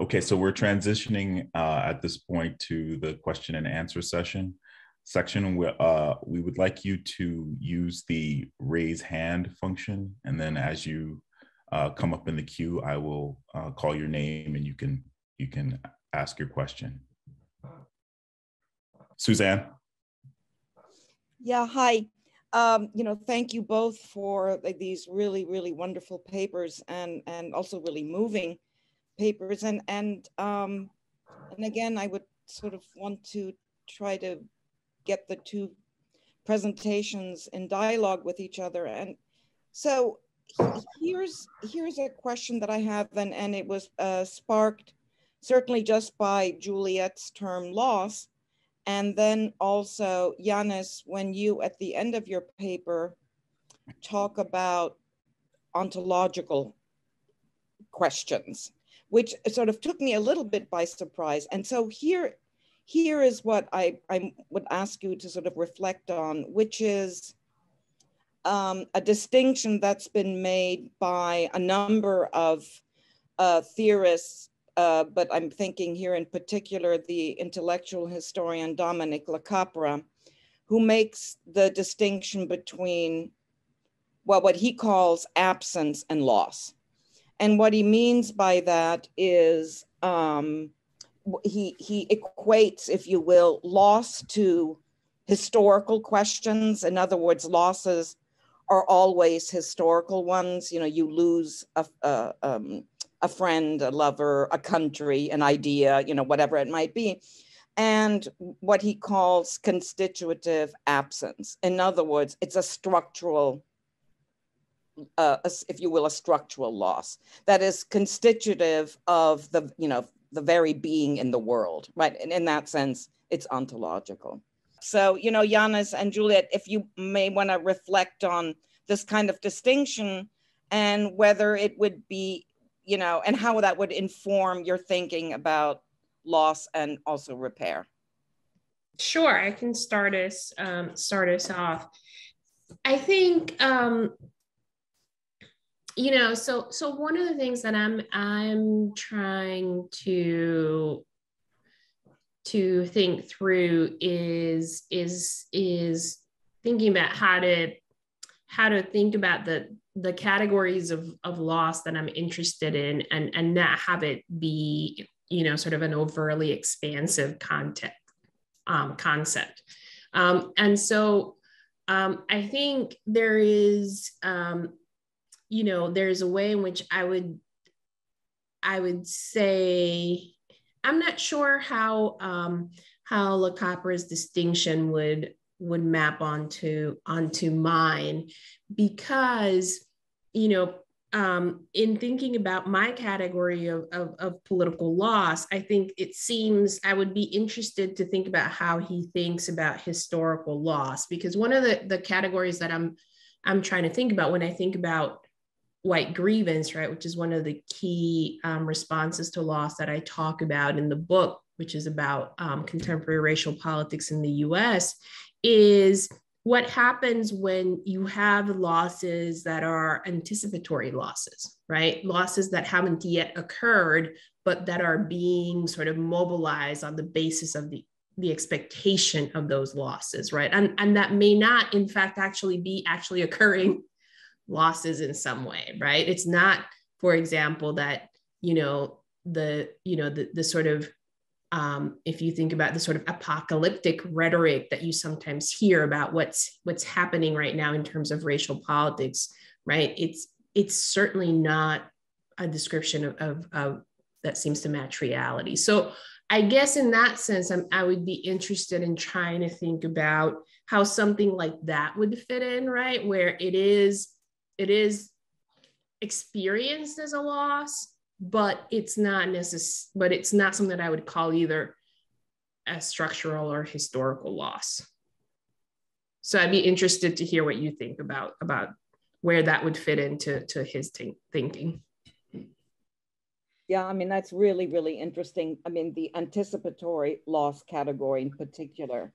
Okay, so we're transitioning uh, at this point to the question and answer session section. Where, uh, we would like you to use the raise hand function, and then as you uh, come up in the queue, I will uh, call your name and you can you can ask your question. Suzanne. Yeah, hi. Um, you know, thank you both for like, these really, really wonderful papers and and also really moving papers. And and um, and again I would sort of want to try to get the two presentations in dialogue with each other. And so here's here's a question that I have and and it was uh, sparked certainly just by Juliet's term loss and then also Yannis when you at the end of your paper talk about ontological questions which sort of took me a little bit by surprise. And so here, here is what I, I would ask you to sort of reflect on, which is um, a distinction that's been made by a number of uh, theorists, uh, but I'm thinking here in particular the intellectual historian Dominick LaCapra, who makes the distinction between well, what he calls absence and loss. And what he means by that is um, he, he equates, if you will, loss to historical questions. In other words, losses are always historical ones. You know, you lose a, a, um, a friend, a lover, a country, an idea, you know, whatever it might be. And what he calls constitutive absence. In other words, it's a structural a, if you will, a structural loss that is constitutive of the, you know, the very being in the world, right? And in that sense, it's ontological. So, you know, Yannis and Juliet, if you may want to reflect on this kind of distinction and whether it would be, you know, and how that would inform your thinking about loss and also repair. Sure, I can start us um, start us off. I think um, you know so so one of the things that i'm i'm trying to to think through is is is thinking about how to how to think about the the categories of of loss that i'm interested in and and not have it be you know sort of an overly expansive context um, concept. Um, and so um, i think there is um, you know, there's a way in which I would, I would say, I'm not sure how um, how LaCapra's distinction would would map onto onto mine because you know um, in thinking about my category of, of, of, political loss, I think it seems I would be interested to think about how he thinks about historical loss, because one of the, the categories that I'm I'm trying to think about when I think about white grievance, right, which is one of the key um, responses to loss that I talk about in the book, which is about um, contemporary racial politics in the US, is what happens when you have losses that are anticipatory losses, right? Losses that haven't yet occurred, but that are being sort of mobilized on the basis of the the expectation of those losses right and and that may not in fact actually be actually occurring losses in some way, right? It's not, for example, that, you know, the, you know, the, the sort of, um, if you think about the sort of apocalyptic rhetoric that you sometimes hear about what's what's happening right now in terms of racial politics, right? It's it's certainly not a description of, of, of that seems to match reality. So I guess in that sense, I'm, I would be interested in trying to think about how something like that would fit in, right? Where it is it is experienced as a loss, but it's not necessary, but it's not something that I would call either a structural or historical loss. So I'd be interested to hear what you think about about where that would fit into to his t- thinking. Yeah, I mean that's really really interesting. I mean the anticipatory loss category in particular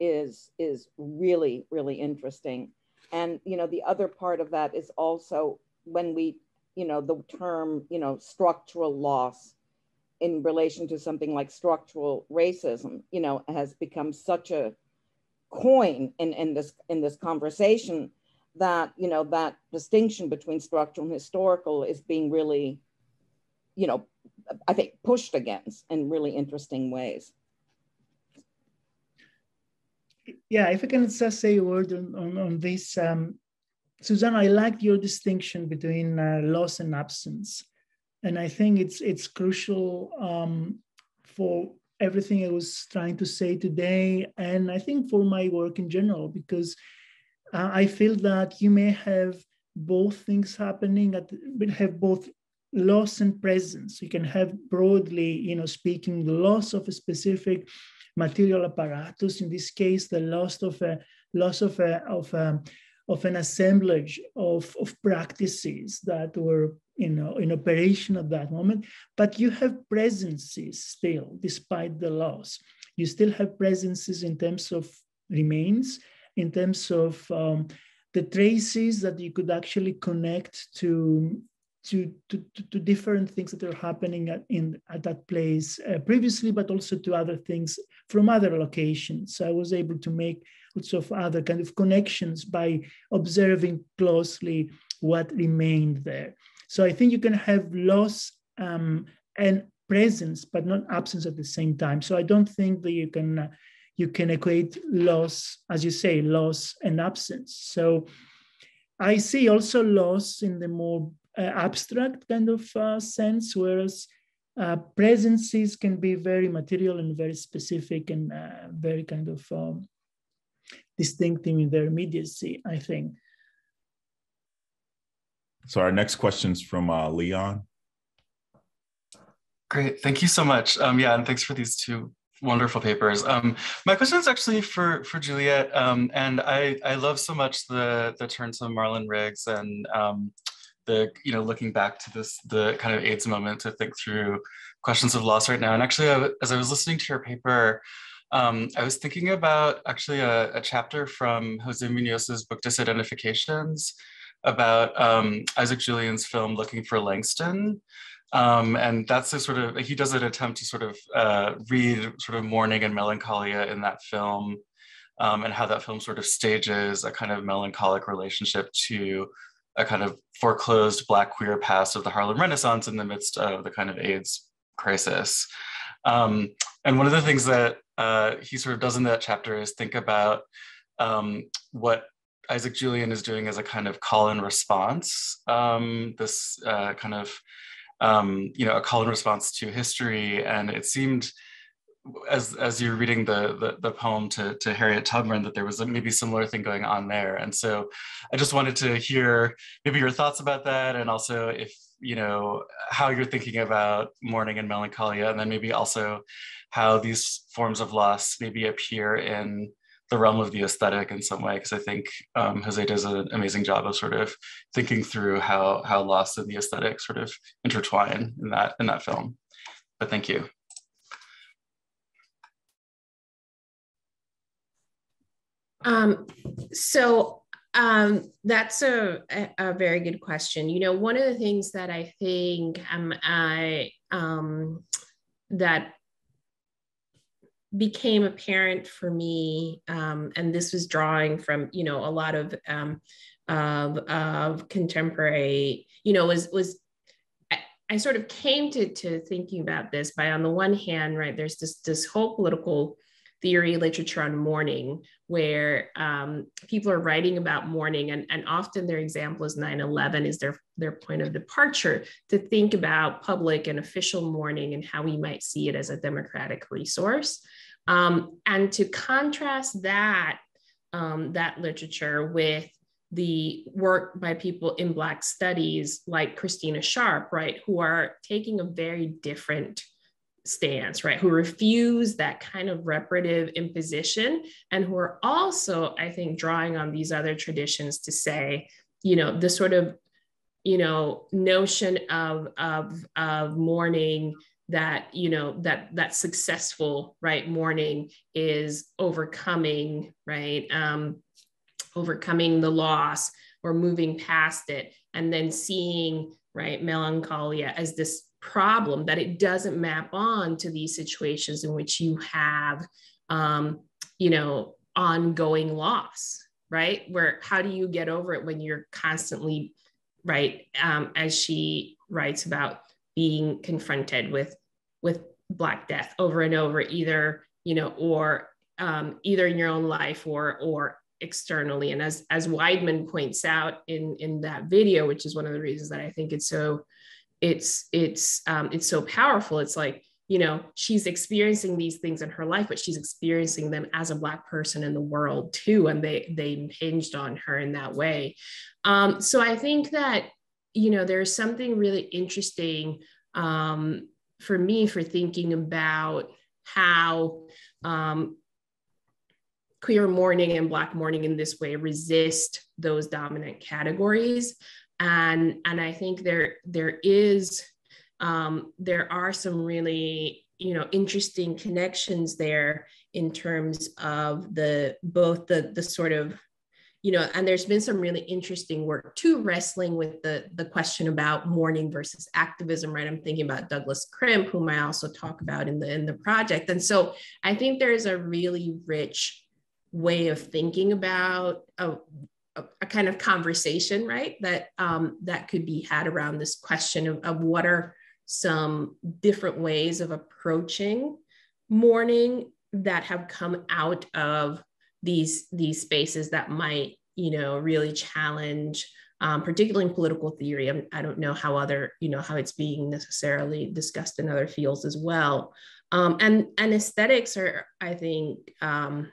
is is really really interesting and, you know, the other part of that is also when we, you know, the term, you know, structural loss in relation to something like structural racism, you know, has become such a coin in, in this in this conversation that you know that distinction between structural and historical is being really, you know, I think pushed against in really interesting ways. Yeah, if I can just say a word on, on, on this, um, I liked your distinction between uh, loss and absence. And I think it's it's crucial um, for everything I was trying to say today, and I think for my work in general, because uh, I feel that you may have both things happening at have both loss and presence. You can have broadly, you know, speaking, the loss of a specific material apparatus. In this case, the loss of a loss of a of a, of an assemblage of, of practices that were you know, in operation at that moment, but you have presences still, despite the loss. You still have presences in terms of remains, in terms of um, the traces that you could actually connect to to, to, to, different things that are happening at, in, at that place uh, previously, but also to other things from other locations. So I was able to make lots of other kind of connections by observing closely what remained there. So I think you can have loss um, and presence, but not absence at the same time. So I don't think that you can uh, you can equate loss, as you say, loss and absence. So I see also loss in the more abstract kind of uh, sense, whereas uh, presences can be very material and very specific and uh, very kind of um, distinctive in their immediacy, I think. So our next question is from uh, Leon. Great, thank you so much. Um, yeah, and thanks for these two wonderful papers. Um, my question is actually for for Juliet, um, and I I love so much the the turn to Marlon Riggs and um, the you know looking back to this the kind of AIDS moment to think through questions of loss right now. And actually, as I was listening to your paper. Um, I was thinking about actually a, a chapter from Jose Munoz's book Disidentifications, about um, Isaac Julien's film Looking for Langston. Um, and that's a sort of, he does an attempt to sort of uh, read sort of mourning and melancholia in that film um, and how that film sort of stages a kind of melancholic relationship to a kind of foreclosed Black queer past of the Harlem Renaissance in the midst of the kind of AIDS crisis. Um, and one of the things that uh, he sort of does in that chapter is think about um, what Isaac Julien is doing as a kind of call and response, um, this uh, kind of, um, you know, a call and response to history. And it seemed, as as you're reading the, the, the poem to, to Harriet Tubman, that there was a maybe similar thing going on there. And so I just wanted to hear maybe your thoughts about that, and also if you know how you're thinking about mourning and melancholia, and then maybe also how these forms of loss maybe appear in the realm of the aesthetic in some way because I think um, Jose does an amazing job of sort of thinking through how how loss and the aesthetic sort of intertwine in that in that film. But thank you. Um, so um, that's a, a, very good question. You know, one of the things that I think um, I um, that became apparent for me, um, and this was drawing from you know a lot of um, of, of contemporary, you know, was was I, I sort of came to to thinking about this by on the one hand, right? There's this this whole political theory literature on mourning where um, people are writing about mourning and, and often their example is 9-11 is their, their point of departure to think about public and official mourning and how we might see it as a democratic resource. Um, and to contrast that, um, that literature with the work by people in Black studies like Christina Sharpe, right, who are taking a very different stance, right, who refuse that kind of reparative imposition and who are also, I think, drawing on these other traditions to say, you know, the sort of, you know, notion of, of, of mourning that you know that that successful right mourning is overcoming right um overcoming the loss or moving past it and then seeing right melancholia as this problem that it doesn't map on to these situations in which you have um, you know ongoing loss right? Where how do you get over it when you're constantly right um, as she writes about being confronted with with black death over and over either you know or um, either in your own life or or externally? And as as weidman points out in in that video which is one of the reasons that i think it's so it's it's um, it's so powerful. It's like you know she's experiencing these things in her life but she's experiencing them as a black person in the world too and they they impinged on her in that way. Um, so i think that you know there's something really interesting um, for me for thinking about how um, queer mourning and black mourning in this way resist those dominant categories and and i think there there is um, there are some really you know interesting connections there in terms of the both the the sort of you know and there's been some really interesting work too wrestling with the the question about mourning versus activism right? I'm thinking about douglas crimp whom i also talk about in the in the project. And so i think there's a really rich way of thinking about a, a, kind of conversation right that um, that could be had around this question of, of what are some different ways of approaching mourning that have come out of these these spaces that might you know really challenge um, particularly in political theory. I'm, i do not know how other you know how it's being necessarily discussed in other fields as well. Um, and and aesthetics are i think um,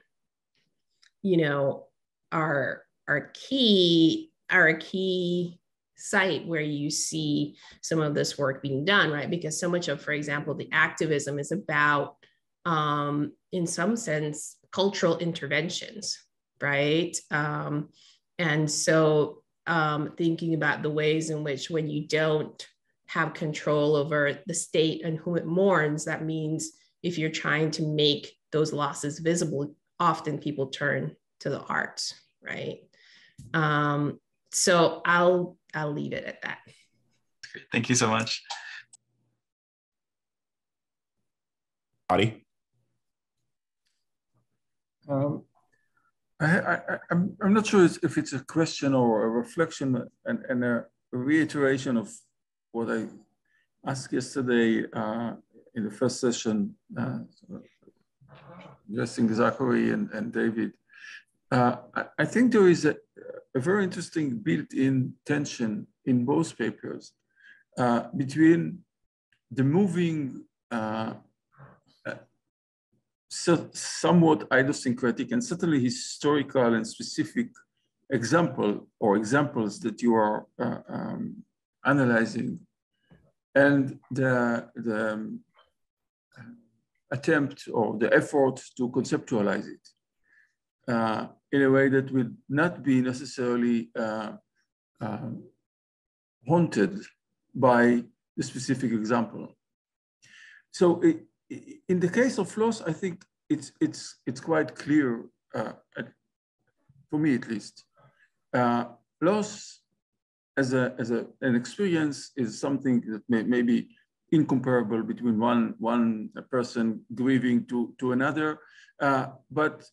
you know are are key are a key site where you see some of this work being done, right? Because so much of, for example, the activism is about, um, in some sense, cultural interventions, right? Um, and so um, thinking about the ways in which when you don't have control over the state and whom it mourns, that means if you're trying to make those losses visible, often people turn to the arts, right? Um, so I'll I'll leave it at that. Thank you so much. Adi? Um, I, I, I'm, I'm not sure if it's a question or a reflection and, and a reiteration of what I asked yesterday uh, in the first session, uh, addressing Zachary and, and David. Uh, I, I think there is a, a very interesting built-in tension in both papers uh, between the moving, uh, uh, so somewhat idiosyncratic and certainly historical and specific example or examples that you are uh, um, analyzing and the, the um, attempt or the effort to conceptualize it. Uh, in a way that will not be necessarily uh, uh, haunted by the specific example. So it, in the case of loss, I think it's, it's, it's quite clear, uh, for me at least. Uh, loss as, a, as a, an experience is something that may, may be incomparable between one, one person grieving to, to another. Uh, but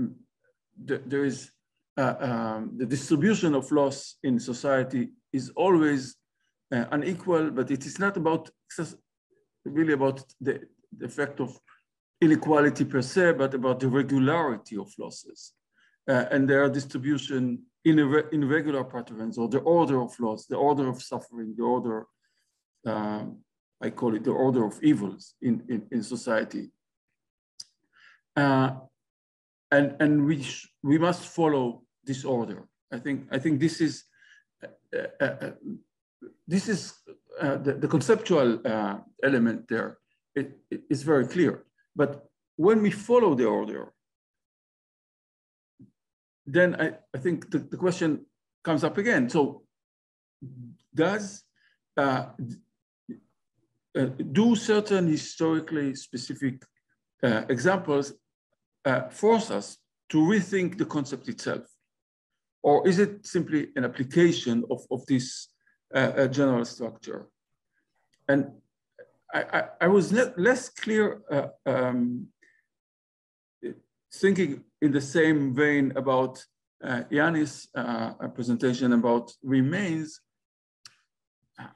uh, there is uh, um, the distribution of loss in society is always uh, unequal, but it is not about really about the, the, effect of inequality per se, but about the regularity of losses uh, and their distribution in, in regular patterns or the order of loss, the order of suffering, the order, um, I call it the order of evils in, in, in society. And and we we must follow this order. I think I think this is uh, uh, uh this is uh, the, the, conceptual uh, element there. It, it is very clear. But when we follow the order, then I, I think the, the question comes up again. So does uh, do certain historically specific examples uh, force us to rethink the concept itself? Or is it simply an application of, of this uh, uh general structure? and I, I, I was less clear uh, um, thinking in the same vein about uh, Yannis' uh, presentation about remains,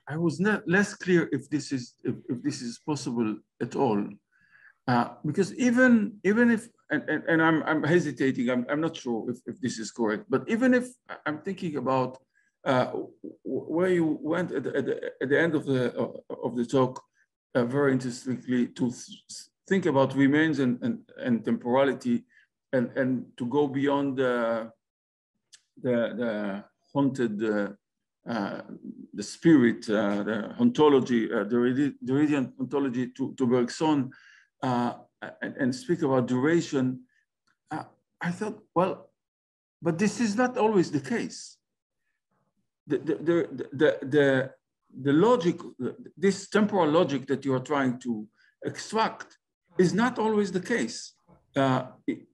I was not less clear if this is if, if this is possible at all, because even even if and, and, and I'm I'm hesitating, I'm I'm not sure if, if this is correct, but even if I'm thinking about uh, where you went at the, at the, at the end of the of the talk, uh, very interestingly to think about remains and, and, and temporality, and and to go beyond the the, the haunted uh, uh, the spirit, uh, the ontology, uh, the Derridian ontology to, to Bergson, and, and, speak about duration, I thought, well, but this is not always the case. The, the, the, the, the, the logic, this temporal logic that you are trying to extract is not always the case uh,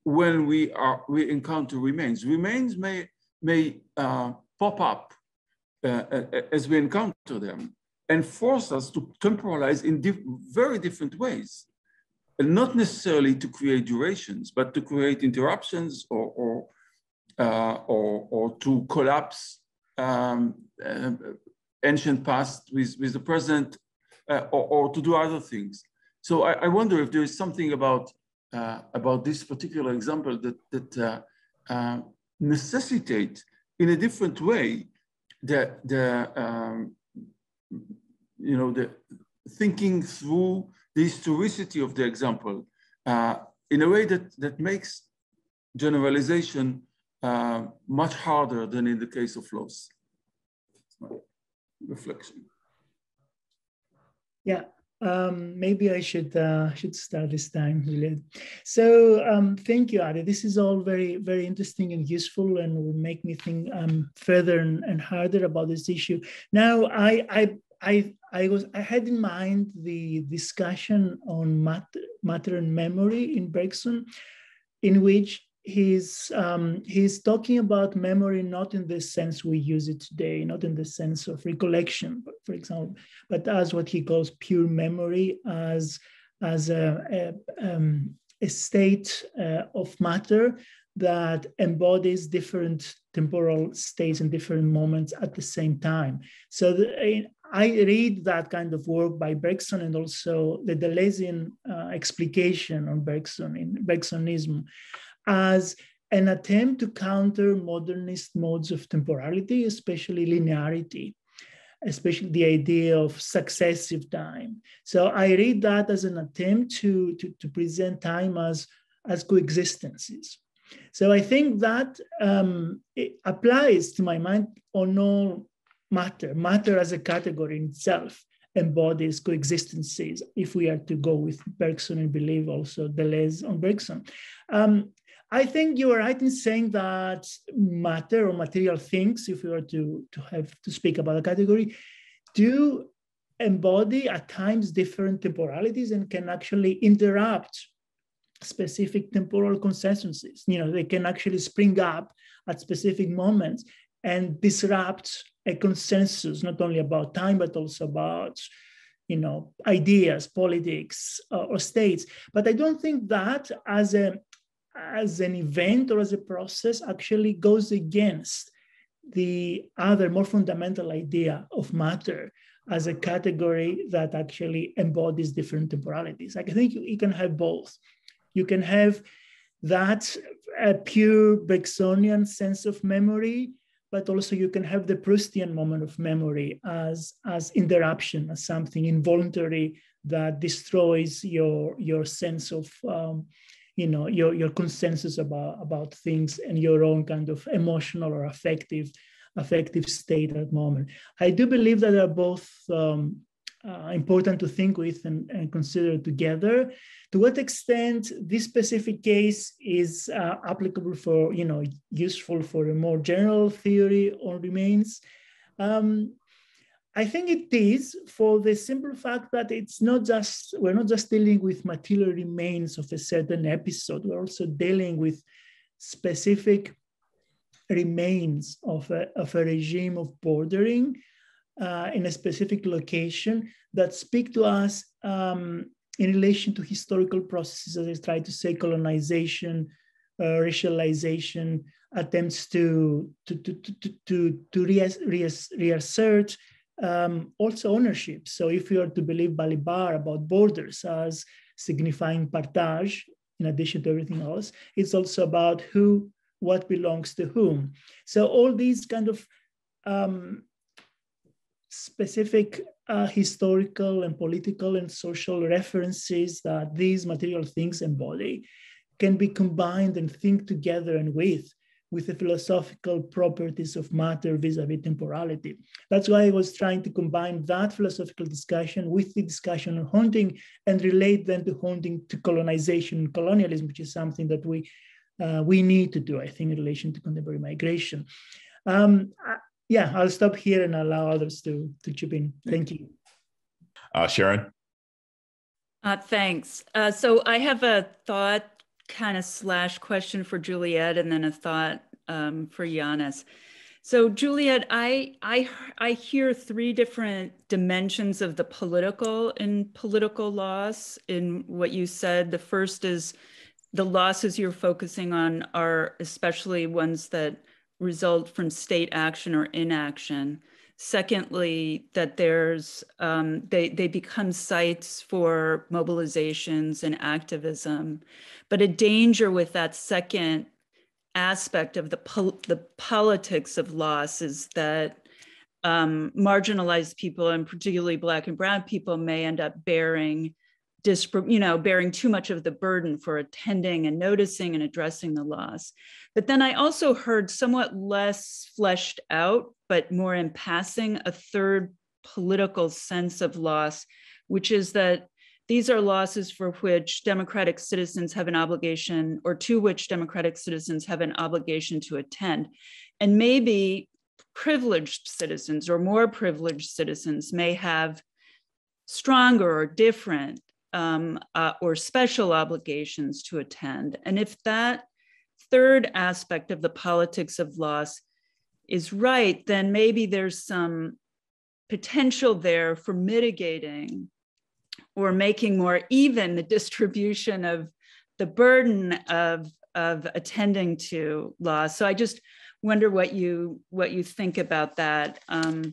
when we are we encounter remains. Remains may may uh, pop up uh, uh, as we encounter them and force us to temporalize in diff very different ways. And not necessarily to create durations, but to create interruptions or, or, uh, or, or, to collapse um, uh, ancient past with, with the present uh, or, or, to do other things. So I, I wonder if there is something about, uh, about this particular example that, that necessitate in a different way the, the um, you know, the thinking through the historicity of the example uh, in a way that, that makes generalization uh, much harder than in the case of loss. Reflection. Yeah, um, maybe I should uh, should start this time, Juliet. So um, thank you, Adi. This is all very very interesting and useful, and will make me think um, further and, and harder about this issue. Now, I I I I was I had in mind the discussion on matter, matter and memory in Bergson, in which he's um, he's talking about memory not in the sense we use it today, not in the sense of recollection, for example, but as what he calls pure memory, as as a, a, um, a state uh, of matter that embodies different temporal states and different moments at the same time. So the, I read that kind of work by Bergson and also the Deleuzean uh, explication on Bergson in Bergsonism as an attempt to counter modernist modes of temporality, especially linearity, especially the idea of successive time. So I read that as an attempt to, to, to present time as, as coexistences. So I think that um, applies to my mind on all matter. Matter as a category in itself embodies coexistences, if we are to go with Bergson and believe also Deleuze on Bergson. Um, I think you are right in saying that matter or material things, if we were to, to have to speak about a category, do embody at times different temporalities and can actually interrupt specific temporal consensuses. You know, they can actually spring up at specific moments and disrupt a consensus, not only about time, but also about you know ideas politics uh, or states but i don't think that as a as an event or as a process actually goes against the other more fundamental idea of matter as a category that actually embodies different temporalities. I think you, you can have both. You can have that a pure Bergsonian sense of memory, but also you can have the Proustian moment of memory as, as interruption, as something involuntary that destroys your, your sense of um, you know your your consensus about about things and your own kind of emotional or affective affective state at the moment. I do believe that they're both um, uh, important to think with and, and, consider together. To what extent this specific case is uh, applicable for, you know, useful for a more general theory on remains? Um, I think it is for the simple fact that it's not just, we're not just dealing with material remains of a certain episode, we're also dealing with specific remains of a, of a regime of bordering uh, in a specific location that speak to us um, in relation to historical processes, as I try to say, colonization, uh, racialization, attempts to, to, to, to, to, to reassert um, also ownership. So if you are to believe Balibar about borders as signifying partage, in addition to everything else, it's also about who, what belongs to whom. So all these kind of um, specific uh, historical and political and social references that these material things embody can be combined and think together and with with the philosophical properties of matter vis-a-vis temporality. That's why I was trying to combine that philosophical discussion with the discussion on haunting and relate them to haunting to colonization and colonialism, which is something that we uh, we need to do, I think, in relation to contemporary migration. Um, yeah, I'll stop here and allow others to, to chip in. Thank you. Uh, Sharon? Uh, thanks. Uh, so I have a thought kind of slash question for Juliet and then a thought um, for Yannis. So Juliet, I, I, I hear three different dimensions of the political in political loss in what you said. The first is the losses you're focusing on are especially ones that result from state action or inaction. Secondly, that there's um, they they become sites for mobilizations and activism, but a danger with that second aspect of the pol- the politics of loss is that um, marginalized people and particularly Black and Brown people may end up bearing you know, bearing too much of the burden for attending and noticing and addressing the loss. But then I also heard somewhat less fleshed out, but more in passing, a third political sense of loss, which is that these are losses for which democratic citizens have an obligation, or to which democratic citizens have an obligation to attend. And maybe privileged citizens or more privileged citizens may have stronger or different um, uh, or special obligations to attend. And if that third aspect of the politics of loss is right, then maybe there's some potential there for mitigating or making more even the distribution of the burden of, of attending to loss. So I just wonder what you what you think about that. Um,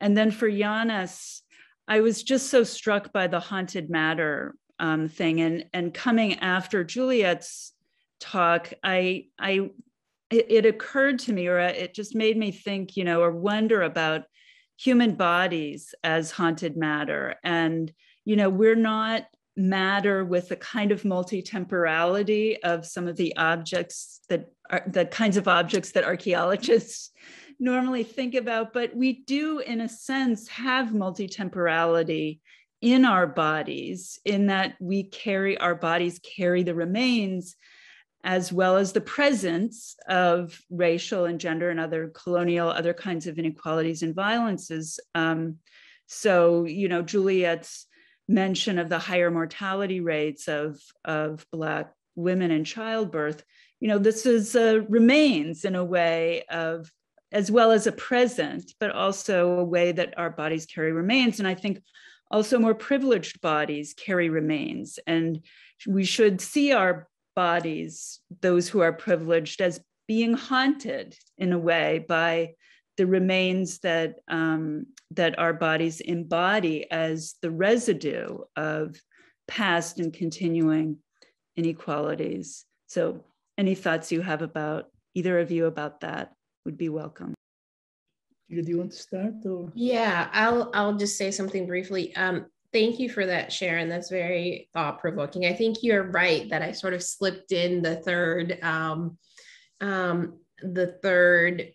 and then for Yannis, I was just so struck by the haunted matter um, thing, and and coming after Juliet's talk, I I it, it occurred to me, or it just made me think, you know, or wonder about human bodies as haunted matter, and you know, we're not matter with the kind of multi-temporality of some of the objects that are the kinds of objects that archaeologists normally think about, but we do, in a sense, have multi-temporality in our bodies, in that we carry our bodies carry the remains as well as the presence of racial and gender and other colonial, other kinds of inequalities and violences. Um, so, you know, Juliet's mention of the higher mortality rates of, of Black women in childbirth, you know, this is uh, remains in a way of, as well as a present, but also a way that our bodies carry remains. And I think also more privileged bodies carry remains. And we should see our bodies, those who are privileged, as being haunted in a way by the remains that um, that our bodies embody as the residue of past and continuing inequalities. So, any thoughts you have about either of you about that would be welcome. Do you want to start? Or? Yeah, I'll I'll just say something briefly. Um, Thank you for that, Sharon. That's very thought provoking. I think you're right that I sort of slipped in the third, um, um, the third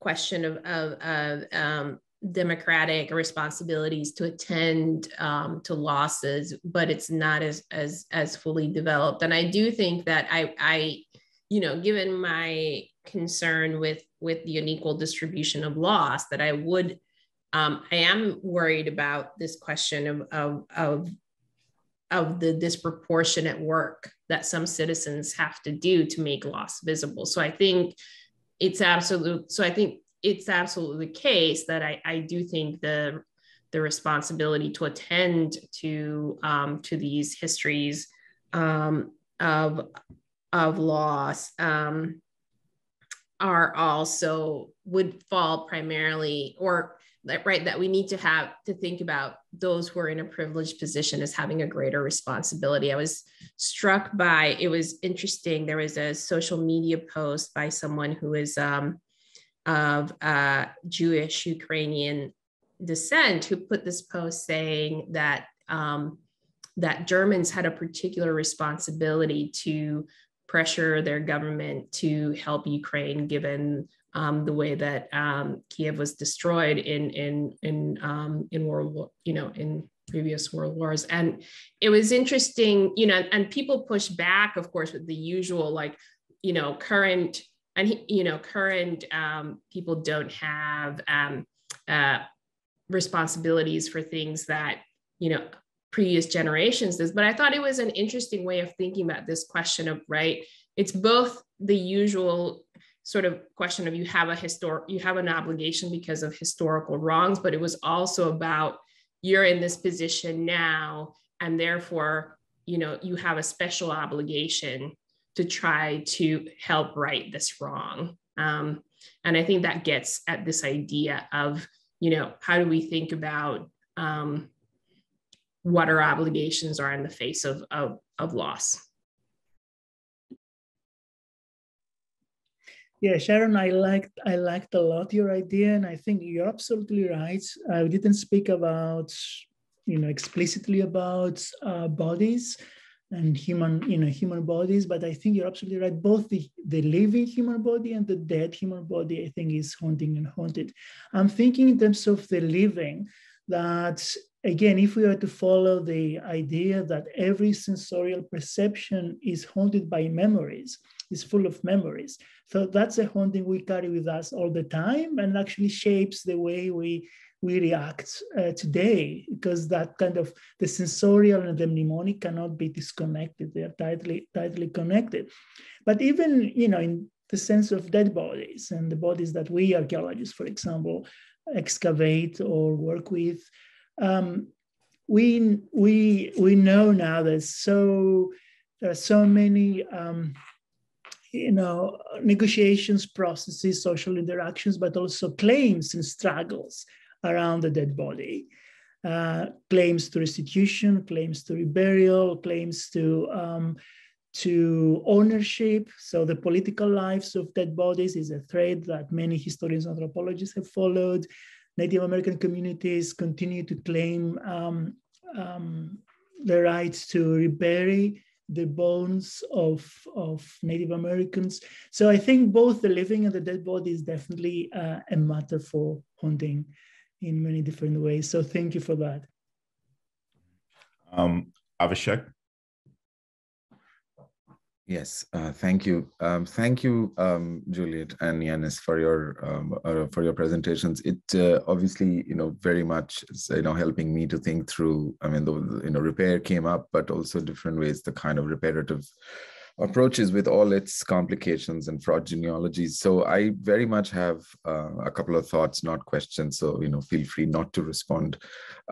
question of, of, of um, democratic responsibilities to attend um, to losses, but it's not as as as fully developed. And I do think that I I, you know, given my concern with with the unequal distribution of loss, that I would um, I am worried about this question of, of, of, of the disproportionate work that some citizens have to do to make loss visible. So I think it's absolute. So I think it's absolutely the case that I, I do think the the responsibility to attend to um, to these histories um, of of loss um, are also would fall primarily or that right that we need to have to think about those who are in a privileged position as having a greater responsibility. I was struck by it was interesting there was a social media post by someone who is um, of uh, jewish ukrainian descent who put this post saying that um, that germans had a particular responsibility to pressure their government to help ukraine given um, the way that um, Kiev was destroyed in in in um, in World War, you know, in previous world wars. And it was interesting, you know, and people push back, of course, with the usual like, you know, current and you know, current um, people don't have um, uh, responsibilities for things that you know previous generations this But I thought it was an interesting way of thinking about this question of right. It's both the usual sort of question of you have a historic you have an obligation because of historical wrongs but it was also about you're in this position now and therefore you know you have a special obligation to try to help right this wrong um, and i think that gets at this idea of you know how do we think about um, what our obligations are in the face of, of, of loss Yeah, Sharon, I liked I liked a lot your idea, and I think you're absolutely right. I didn't speak about, you know, explicitly about uh, bodies and human, you know, human bodies, but I think you're absolutely right. Both the, the living human body and the dead human body, I think, is haunting and haunted. I'm thinking in terms of the living that again, if we are to follow the idea that every sensorial perception is haunted by memories, is full of memories, so that's a haunting we carry with us all the time and actually shapes the way we we react uh, today because that kind of the sensorial and the mnemonic cannot be disconnected. They are tightly tightly connected. But even you know in the sense of dead bodies and the bodies that we archaeologists for example excavate or work with um, we we we know now there's so there are so many um, you know, negotiations processes, social interactions, but also claims and struggles around the dead body. Uh, claims to restitution, claims to reburial, claims to um, to ownership. So the political lives of dead bodies is a thread that many historians and anthropologists have followed. Native American communities continue to claim um, um, the right to rebury the bones of, of Native Americans. So I think both the living and the dead body is definitely uh, a matter for haunting in many different ways. So thank you for that. Um? Yes, uh, thank you. Um, thank you, um, Juliet and Yannis, for your um, uh, for your presentations. It uh, obviously, you know, very much, you know, helping me to think through. I mean, the you know, repair came up, but also different ways, the kind of reparative approaches with all its complications and fraud genealogies. So I very much have uh, a couple of thoughts, not questions. So you know, feel free not to respond.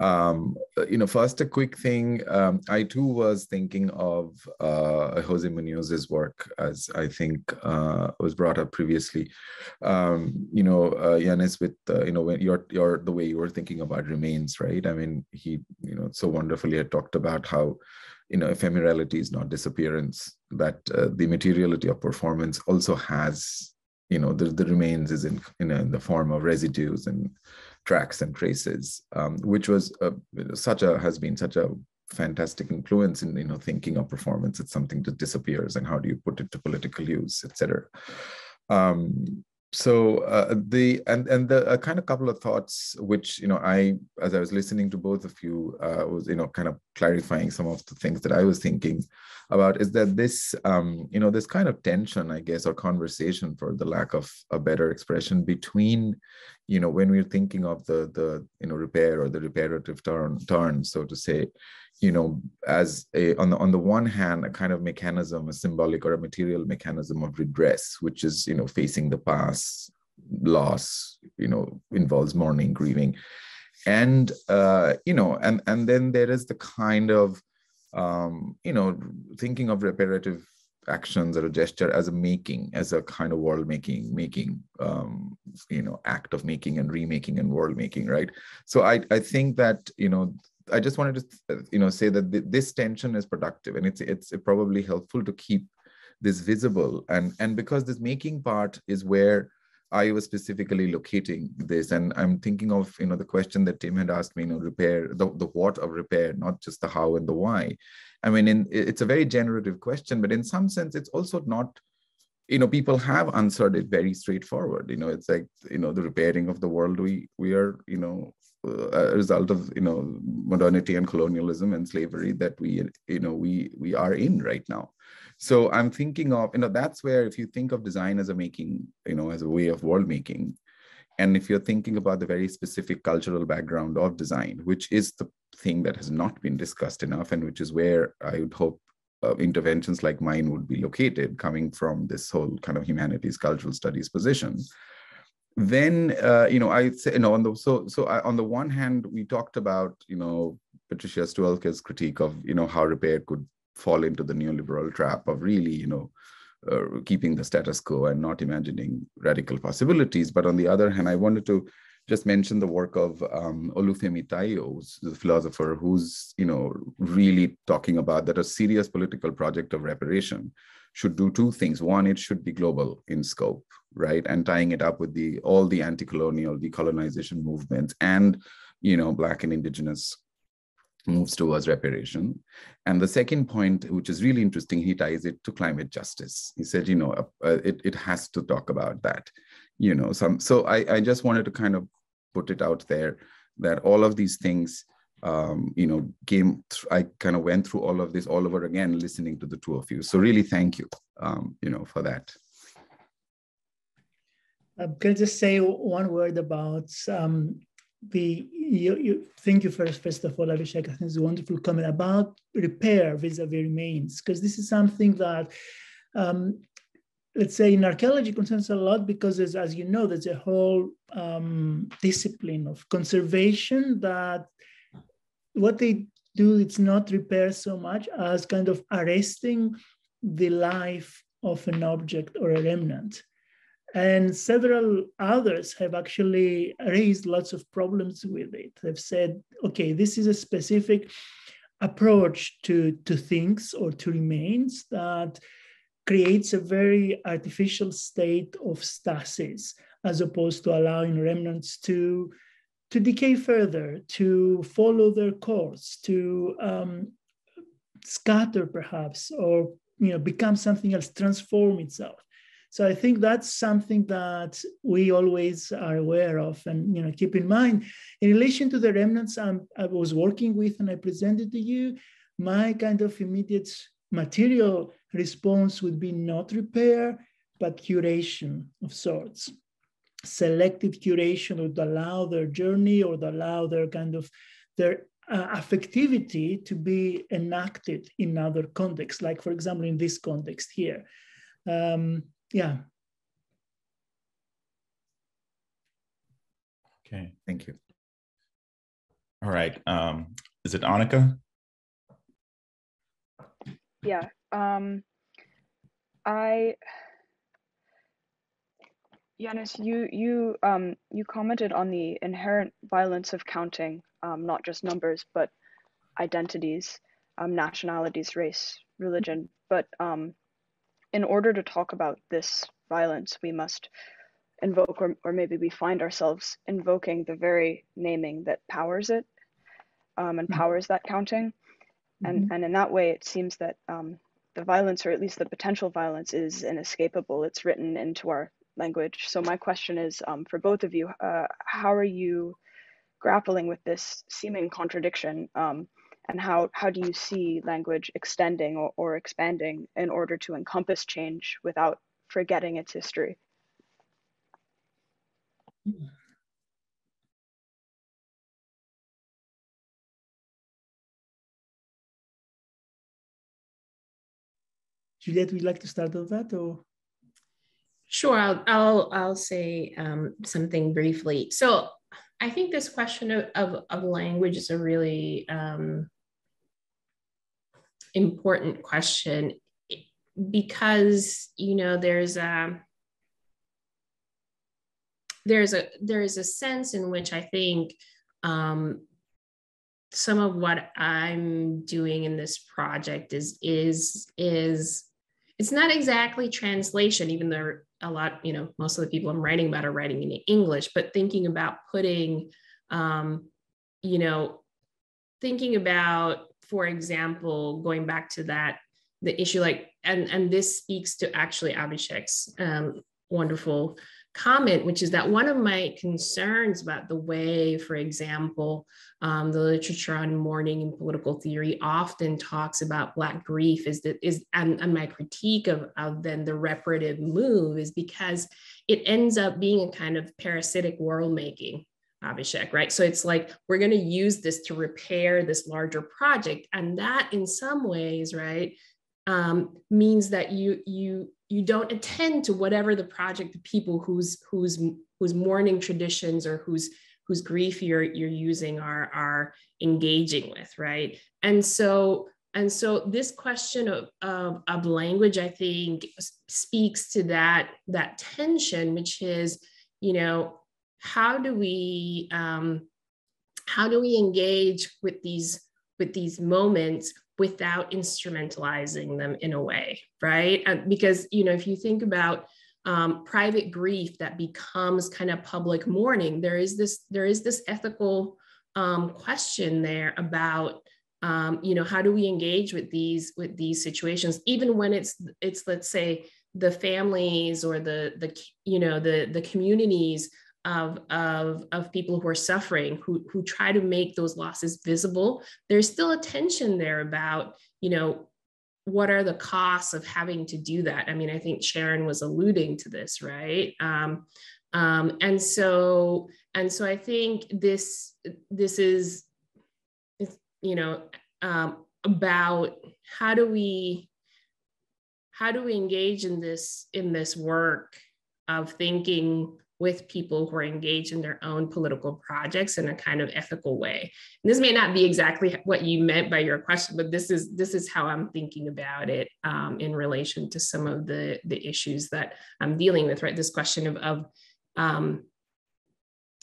Um, you know, first a quick thing. Um, I too was thinking of uh, Jose Munoz's work, as I think uh, was brought up previously. Um, you know, uh, Yannis, with uh, you know, when you're you're the way you were thinking about remains, right? I mean, he you know so wonderfully had talked about how you know ephemerality is not disappearance that uh, the materiality of performance also has you know the, the remains is in, in, a, in the form of residues and tracks and traces um, which was a, such a has been such a fantastic influence in you know thinking of performance. It's something that disappears and how do you put it to political use etc um, so uh, the and and the kind of couple of thoughts which you know i as i was listening to both of you uh, was you know kind of clarifying some of the things that i was thinking about is that this um, you know this kind of tension i guess or conversation for the lack of a better expression between you know when we're thinking of the the you know repair or the reparative turn turn so to say you know, as a on the on the one hand, a kind of mechanism, a symbolic or a material mechanism of redress, which is you know facing the past, loss, you know, involves mourning, grieving. And, uh, you know, and, and then there is the kind of, um, you know, thinking of reparative actions or a gesture as a making, as a kind of world making, making, um, you know, act of making and remaking and world making, right? So I, I think that, you know, I just wanted to, uh, you know, say that th- this tension is productive and it's it's probably helpful to keep this visible and and because this making part is where I was specifically locating this, and I'm thinking of you know the question that Tim had asked me, you know, repair the, the what of repair, not just the how and the why. I mean, in, it's a very generative question, but in some sense, it's also not. You know, people have answered it very straightforward. You know, it's like you know the repairing of the world we we are you know a result of you know modernity and colonialism and slavery that we you know we we are in right now. So i'm thinking of you know that's where if you think of design as a making you know as a way of world making and if you're thinking about the very specific cultural background of design which is the thing that has not been discussed enough and which is where i would hope uh, interventions like mine would be located coming from this whole kind of humanities cultural studies position then uh, you know i say you know on the so so I, on the one hand we talked about you know patricia Stuelke's critique of you know how repair could fall into the neoliberal trap of really you know uh, keeping the status quo and not imagining radical possibilities. But on the other hand i wanted to just mention the work of um, Olufemi who's the philosopher who's you know really talking about that a serious political project of reparation should do two things. One, it should be global in scope, right? And tying it up with the all the anti-colonial decolonization movements and you know, black and indigenous moves towards reparation. And the second point, which is really interesting, he ties it to climate justice. He said, you know, uh, uh it, it has to talk about that, you know, some, so I, I just wanted to kind of put it out there that all of these things um, you know, came, th- I kind of went through all of this all over again, listening to the two of you. So really thank you, um, you know, for that. I'm gonna just say one word about um, the, you, you, thank you first, first of all, Avishek, I think it's a wonderful comment about repair vis-a-vis remains, because this is something that um, let's say in archaeology concerns a lot because as, as you know there's a whole um, discipline of conservation that what they do it's not repair so much as kind of arresting the life of an object or a remnant. And several others have actually raised lots of problems with it. They've said okay this is a specific approach to, to things or to remains that creates a very artificial state of stasis as opposed to allowing remnants to to decay further, to follow their course, to um, scatter perhaps, or you know, become something else, transform itself. So I think that's something that we always are aware of and you know keep in mind. In relation to the remnants I'm, i was working with and I presented to you, my kind of immediate material response would be not repair, but curation of sorts selective curation would allow their journey or allow their kind of their uh, affectivity to be enacted in other contexts, like for example in this context here. Um, yeah. Okay. Thank you. All right. Um, is it Annika? Yeah. Um, I Yannis, you you um you commented on the inherent violence of counting, um, not just numbers, but identities, um, nationalities, race, religion. But um, in order to talk about this violence, we must invoke, or, or maybe we find ourselves invoking the very naming that powers it um, and mm-hmm. powers that counting. And, mm-hmm. and in that way, it seems that um, the violence, or at least the potential violence, is inescapable. It's written into our language. So my question is um, for both of you, uh, how are you grappling with this seeming contradiction? Um, and how, how do you see language extending or, or expanding in order to encompass change without forgetting its history? Juliet, would you like to start on that or? Sure, I'll I'll, I'll say um, something briefly. So I think this question of, of, of language is a really um, important question because you know there's a there's a there's a sense in which I think um, some of what I'm doing in this project is is is it's not exactly translation, even though a lot, you know, most of the people I'm writing about are writing in English, but thinking about putting, um, you know, thinking about, for example, going back to that, the issue like, and and this speaks to actually Avishek's um, wonderful comment, which is that one of my concerns about the way, for example, um, the literature on mourning and political theory often talks about Black grief is that is and, and my critique of, of then the reparative move is because it ends up being a kind of parasitic world making Avishek, right? So it's like we're going to use this to repair this larger project, and that in some ways, right, um, means that you you you don't attend to whatever the project the people whose whose whose mourning traditions or whose whose grief you're you're using are are engaging with right? And so and so this question of, of, of language i think speaks to that that tension which is you know how do we um, how do we engage with these with these moments without instrumentalizing them in a way, right? because, you know, if you think about um, private grief that becomes kind of public mourning, there is this, there is this ethical um, question there about, um, you know, how do we engage with these, with these situations, even when it's, it's, let's say, the families or the, the, you know, the, the communities of, of, of people who are suffering, who, who try to make those losses visible, there's still a tension there about, you know, what are the costs of having to do that? I mean, I think Sharon was alluding to this, right? Um, um, and so, and so I think this, this is, you know, um, about how do we, how do we engage in this, in this work of thinking with people who are engaged in their own political projects in a kind of ethical way. And this may not be exactly what you meant by your question, but this is this is how I'm thinking about it um, in relation to some of the the issues that I'm dealing with. Right, this question of of um,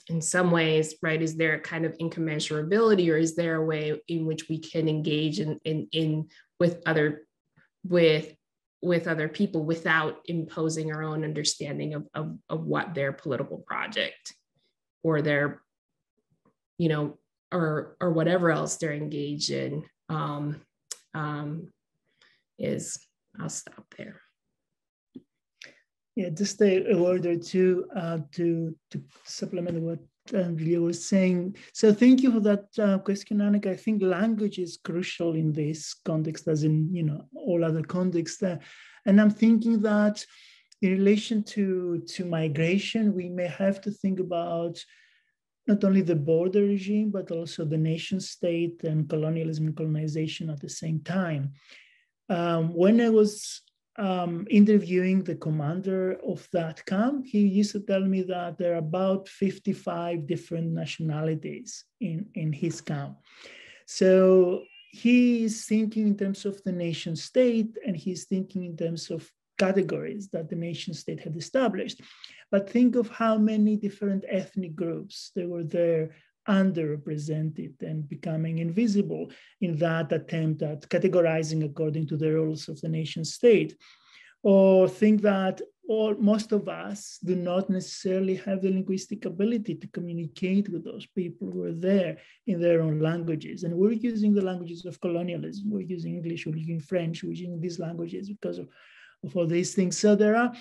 in some ways, right, is there a kind of incommensurability, or is there a way in which we can engage in in, in with other with with other people without imposing our own understanding of, of, of what their political project or their, you know, or or whatever else they're engaged in um, um, is. I'll stop there. Yeah, just a, word or two uh, to to supplement what Julia was saying. So thank you for that uh, question, Annika. I think language is crucial in this context, as in you know all other contexts. Uh, and I'm thinking that in relation to to migration, we may have to think about not only the border regime but also the nation state and colonialism and colonization at the same time. Um, when I was um, interviewing the commander of that camp, he used to tell me that there are about 55 different nationalities in, in his camp. So he is thinking in terms of the nation state and he's thinking in terms of categories that the nation state had established. But think of how many different ethnic groups there were there underrepresented and becoming invisible in that attempt at categorizing according to the rules of the nation state. Or think that all, most of us do not necessarily have the linguistic ability to communicate with those people who are there in their own languages. And we're using the languages of colonialism. We're using English, we're using French, we're using these languages because of, of all these things. So there are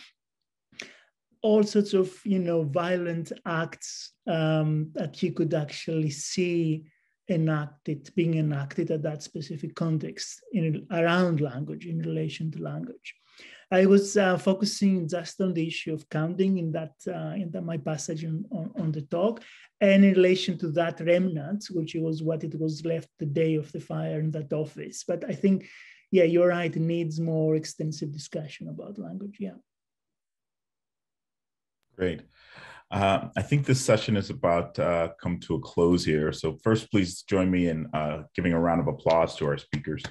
all sorts of you know violent acts um, that you could actually see enacted being enacted at that specific context in around language in relation to language. I was uh, focusing just on the issue of counting in that uh, in the, my passage on, on, on, the talk and in relation to that remnant which was what it was left the day of the fire in that office. But i think yeah you're right it needs more extensive discussion about language yeah Great. Uh, I think this session is about uh, come to a close here. So first, please join me in uh, giving a round of applause to our speakers.